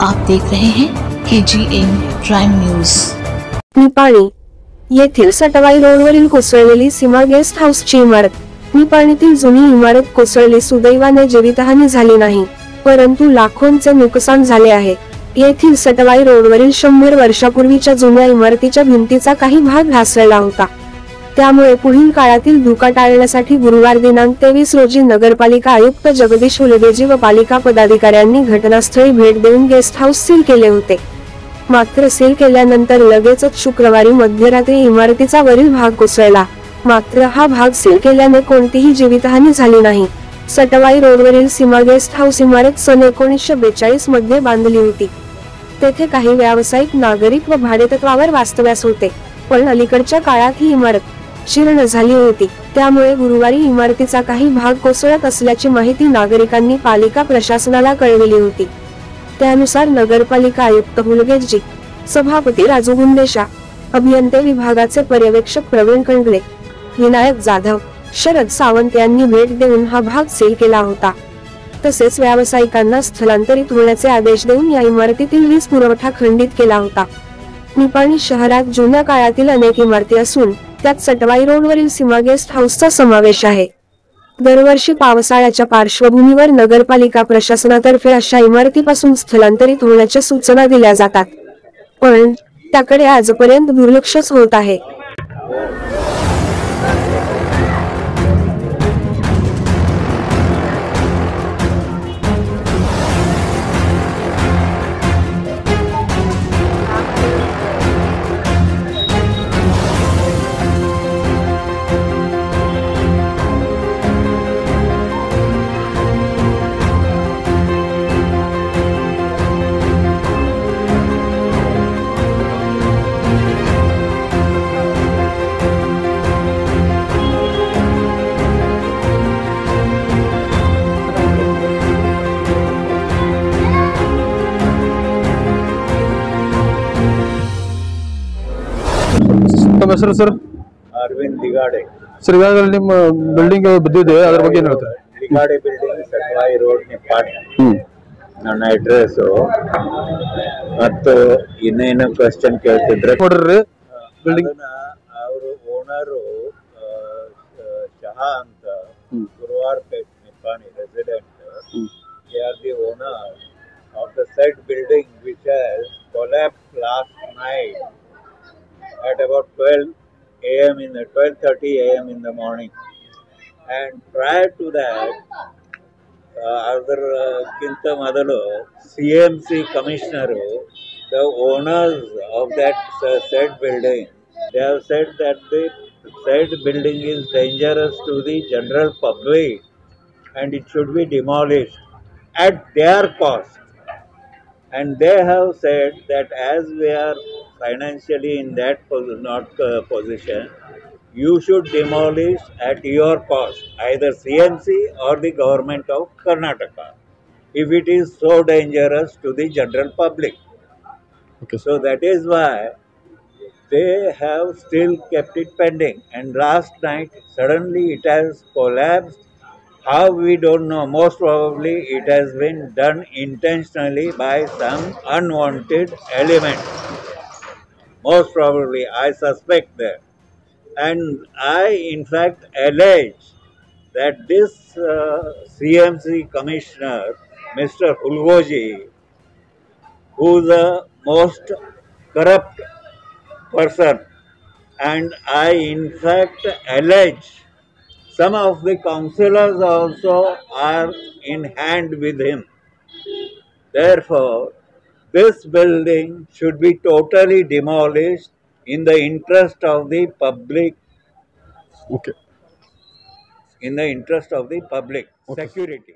आप देख रहे हैं के G N prime news Nipani येथील सटवाई रोडवरील कोसळलेली सीमा गेस्ट हाऊसची इमारत. निपाणीतील जुनी इमारत कोसळली सुदैवाने जीवितहानी झाली नाही परंतु लाखोंचे नुकसान झाले आहे. येथील सटवाई रोडवरील शंभर वर्षापूर्वीच्या जुन्या इमारतीच्या भिंतीचा काही भाग ढासळला होता. त्यामुळे पुढील काळातील धोका टाळण्यासाठी गुरुवार दिनांक तेवीस रोजी नगरपालिका आयुक्त जगदीश हुलगेजी व पालिका पदाधिकाऱ्यांनी घटनास्थळी भेट देऊन गेस्ट हाऊस सील केले होते. मात्र सील केल्यानंतर लगेचच शुक्रवारी मध्यरात्री इमारतीचा वरील भाग कोसळला. मात्र हा भाग सील केल्याने कोणतीही जीवितहानी झाली नाही. सटवाई रोडवरील सीमा गेस्ट हाऊस इमारत सन एकोणीसशे बेचाळीसमध्ये बांधली होती. तेथे काही व्यावसायिक नागरिक व भाडेतत्वावर वास्तव्यास होते. पण अलीकडच्या काळात ही इमारत जीर्ण झाली होती. त्यामुळे गुरुवारी इमारतीचा काही भाग कोसळत असल्याची माहिती नागरिकांनी पालिका प्रशासनाला कळविली होती. त्यानुसार नगरपालिका आयुक्त हुलगेजी सभापती राजू गुंदेशा अभियंते विभागाचे पर्यवेक्षक प्रवीण कंडले विनायक जाधव शरद सावंत यांनी भेट देऊन हा भाग सील केला होता. तसेच व्यावसायिकांना स्थलांतरित होण्याचे आदेश देऊन या इमारतीतील वीज पुरवठा खंडित केला होता. निपाणी शहरात जुन्या काळातील अनेक इमारती असून त्यात सटवाई रोडवरील सीमा गेस्ट हाऊसचा समावेश आहे. दरवर्षी पावसाळ्याच्या पार्श्वभूमीवर नगरपालिका प्रशासनातर्फे अशा इमारतीपासून स्थलांतरित होण्याच्या सूचना दिल्या जातात. पण त्याकडे आजपर्यंत दुर्लक्षच होत आहे. ತಮ್ಮ ಹೆಸರು ಸರ್ ಅರವಿಂದ್ ಲಿಗಾಡೆ ಸರ್ ಈಗಾಗಲೇ ನಿಮ್ಮ ಬಿಲ್ಡಿಂಗ್ ಬಿದ್ದಿದೆ ಅದ್ರ ಬಗ್ಗೆ ಏನು ಹೇಳ್ತಾರೆ ಲಿಗಾಡೆ ಬಿಲ್ಡಿಂಗ್ ಸಟ್ವಾಯಿ ರೋಡ್ ನಿಪಾಟ್ ಹ್ಮ್ ನನ್ನ ಅಡ್ರೆಸ್ ಮತ್ತು ಇನ್ನೇನು ಕ್ವಶನ್ ಕೇಳ್ತಿದ್ರೆ ನೋಡ್ರಿ ಬಿಲ್ಡಿಂಗ್ ಅವರು ಓನರು ಶಹಾ ಅಂತ ಹ್ಮ್. Guruwar Peth Nipani resident hmm. They are the owner of the said building which has collapsed last night at about 12 a.m. in the 12:30 a.m. in the morning. And prior to that, uh, ಅದಕ್ಕಿಂತ ಮೊದಲು C M C commissioner the owners of that said building they have said that the said building is dangerous to the general public and it should be demolished at their cost. And they have said that as we are financially in that pos- not uh, position, you should demolish at your cost, either CMC or the government of Karnataka, if it is so dangerous to the general public. Okay So that is why they have still kept it pending. And last night, suddenly it has collapsed. How we don't know. Most probably it has been done intentionally by some unwanted element. Most probably, I suspect that. And I, in fact, allege that this uh, CMC commissioner, Mr. Hulgoji, who's the most corrupt person. And I, in fact, allege some of the councillors also are in hand with him. Therefore, this building should be totally demolished in the interest of the public, okay in the interest of the public Okay. security.